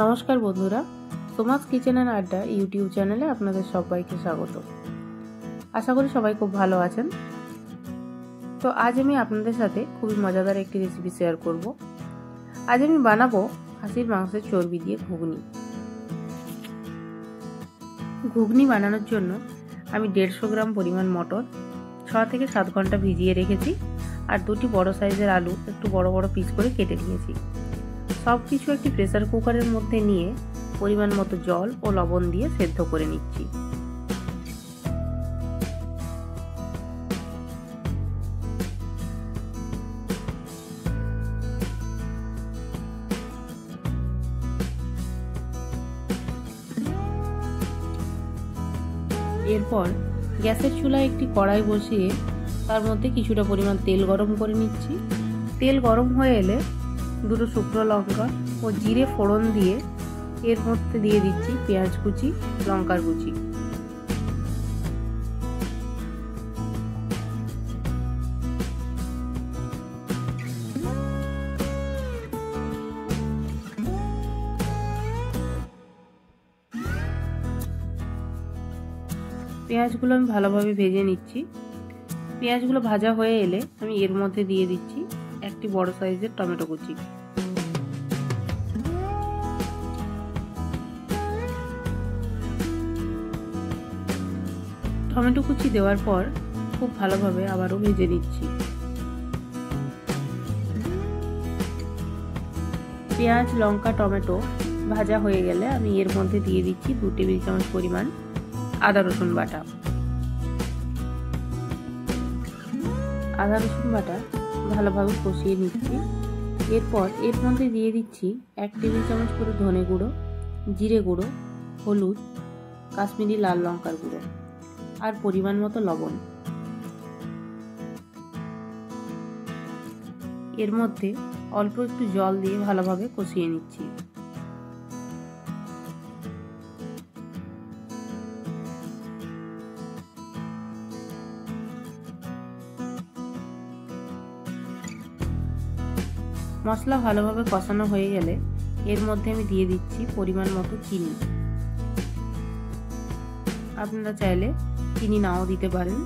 নমস্কার বন্ধুরা, Soma's kitchen and Adda YouTube চ্যানেলে আপনাদের সবাইকে স্বাগত। আশা করি সবাই খুব ভালো আছেন। তো আজ আমি আপনাদের সাথে খুবই মজাদার একটি রেসিপি শেয়ার করব। আজ আমি বানাবো খাসির মাংসের চর্বি দিয়ে ঘুগনি। ঘুগনি বানানোর জন্য আমি দেড়শো গ্রাম পরিমাণ মটর, ছ থেকে সাত ঘণ্টা ভিজিয়ে রেখেছি আর দুটি বড় সাইজের আলু একটু বড় বড় পিস করে কেটে নিয়েছি। সব কিছু একটি প্রেসার কুকারের মধ্যে নিয়ে পরিমাণ মতো জল ও লবণ দিয়ে সেদ্ধ করে নিচ্ছি। এরপর গ্যাসের চুলায় একটি কড়াই বসিয়ে তার মধ্যে কিছুটা পরিমাণ তেল গরম করে নিচ্ছি। তেল গরম হয়ে এলে দুটো শুকনো লঙ্কা ও জিরে ফোড়ন দিয়ে এর মধ্যে দিয়ে দিচ্ছি পেঁয়াজ কুচি, লঙ্কার কুচি। পেঁয়াজগুলো আমি ভালোভাবে ভেজে নিচ্ছি। পেঁয়াজগুলো ভাজা হয়ে এলে আমি এর মধ্যে দিয়ে দিচ্ছি একটি বড় সাইজের টমেটো কুচি। টমেটো কুচি দেওয়ার পর খুব ভালোভাবে আবারও ভেজে নিচ্ছি। পেঁয়াজ, লঙ্কা, টমেটো ভাজা হয়ে গেলে আমি এর মধ্যে দিয়ে দিচ্ছি দু টেবিল চামচ পরিমাণ আদা, রসুন বাটা। আদা, রসুন বাটা ভালোভাবে কষিয়ে নিচ্ছি। এরপর এর মধ্যে দিয়ে দিচ্ছি এক টেবিল চামচ করে ধনে গুঁড়ো, জিরে গুঁড়ো, হলুদ, কাশ্মীরি লাল লঙ্কার গুঁড়ো আর পরিমাণ মতো লবণ। এর মধ্যে অল্প একটু জল দিয়ে ভালোভাবে কষিয়ে নিচ্ছি। মশলা ভালোভাবে কষানো হয়ে গেলে এর মধ্যে আমি দিয়ে দিচ্ছি পরিমাণ মতো চিনি। আপনারা চাইলে চিনি নাও দিতে পারেন।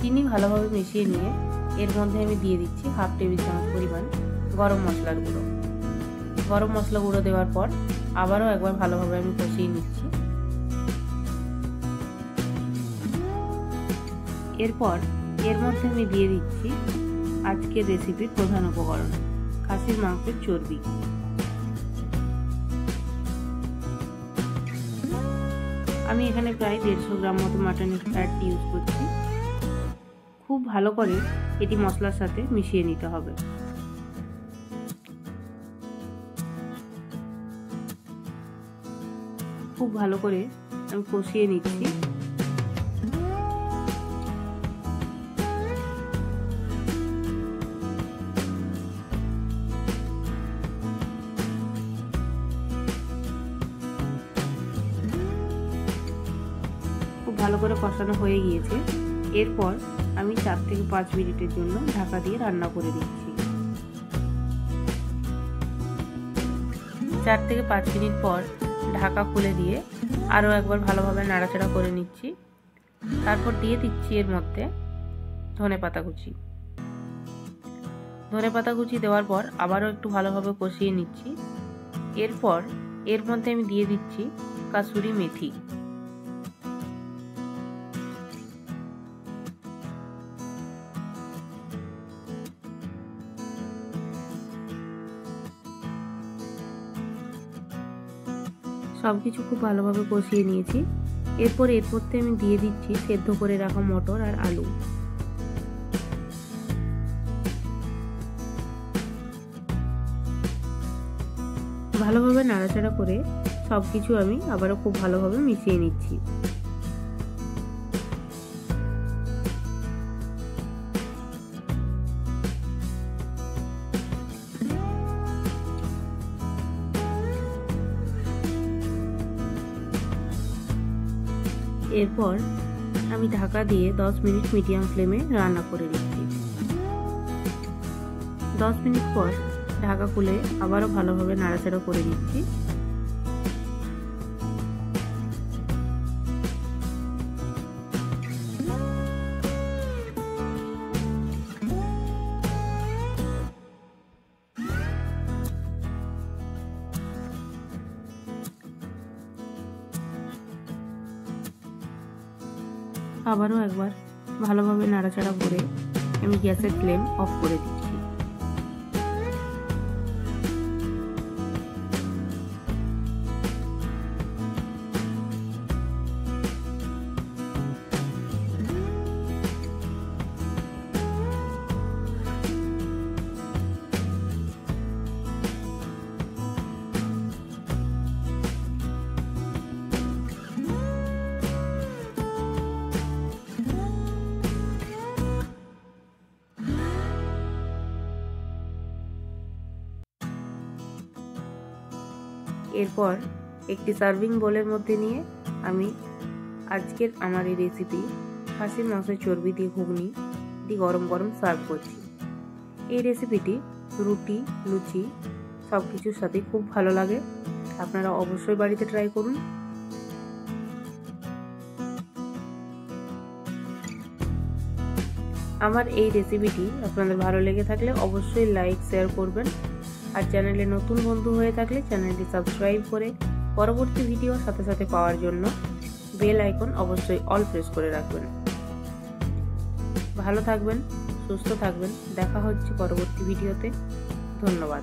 চিনি ভালোভাবে মিশিয়ে নিয়ে এর মধ্যে আমি দিয়ে দিচ্ছি হাফ টেবিল চামচ পরিমাণ গরম মশলার গুঁড়ো। গরম মশলা গুঁড়ো দেওয়ার পর আবারও একবার ভালোভাবে আমি কষিয়ে নিচ্ছি। এরপর এর মধ্যে আমি দিয়ে দিচ্ছি আজকের রেসিপির প্রধান উপকরণ, খাসির মাংসের চর্বি। আমি এখানে প্রায় দেড়শো গ্রাম মতো মাটনের ফ্যাট ইউজ করছি। খুব ভালো করে এটি মশলার সাথে মিশিয়ে নিতে হবে। খুব ভালো করে আমি কষিয়ে নিচ্ছি। খুব ভালো করে কষানো হয়ে গিয়েছে। এরপর আমি চার থেকে পাঁচ মিনিটের জন্য ঢাকা দিয়ে রান্না করে নিচ্ছি। চার থেকে পাঁচ মিনিট পর ঢাকা খুলে দিয়ে আরও একবার ভালোভাবে নাড়াচাড়া করে নিচ্ছি। তারপর দিয়ে দিচ্ছি এর মধ্যে ধনে পাতা কুচি। ধনে পাতা কুচি দেওয়ার পর আবারও একটু ভালোভাবে কষিয়ে নিচ্ছি। এরপর এর মধ্যে আমি দিয়ে দিচ্ছি কাসুরি মেথি। সব কিছু খুব ভালোভাবে কষিয়ে নিয়েছি। এরপর এর মধ্যে আমি দিয়ে দিচ্ছি সেদ্ধ করে রাখা মটর আর আলু। ভালোভাবে নাড়াচাড়া করে সব কিছু আমি আবারও খুব ভালোভাবে মিশিয়ে নিচ্ছি। এরপর আমি ঢাকা দিয়ে 10 মিনিট মিডিয়াম ফ্লেমে রান্না করে নিচ্ছি। 10 মিনিট পর ঢাকা খুলে আবারও ভালোভাবে নাড়াচাড়া করে নিচ্ছি। আবারও একবার ভালোভাবে নাড়াচাড়া করে আমি গ্যাসের ফ্লেম অফ করে দিচ্ছি। এরপর একটি সার্ভিং বোলের মধ্যে নিয়ে আমি আজকের আমার এই রেসিপি খাসির মাংসের চর্বি দিয়ে ঘুগনি দিয়ে গরম গরম সার্ভ করছি। এই রেসিপিটি রুটি, লুচি সব কিছুর সাথে খুব ভালো লাগে। আপনারা অবশ্যই বাড়িতে ট্রাই করুন। আমার এই রেসিপিটি আপনাদের ভালো লেগে থাকলে অবশ্যই লাইক শেয়ার করবেন। আর চ্যানেলে নতুন বন্ধু হয়ে থাকলে চ্যানেলটি সাবস্ক্রাইব করে পরবর্তী ভিডিও সাথে সাথে পাওয়ার জন্য বেল আইকন অবশ্যই অল প্রেস করে রাখবেন। ভালো থাকবেন, সুস্থ থাকবেন, দেখা হচ্ছে পরবর্তী ভিডিওতে। ধন্যবাদ।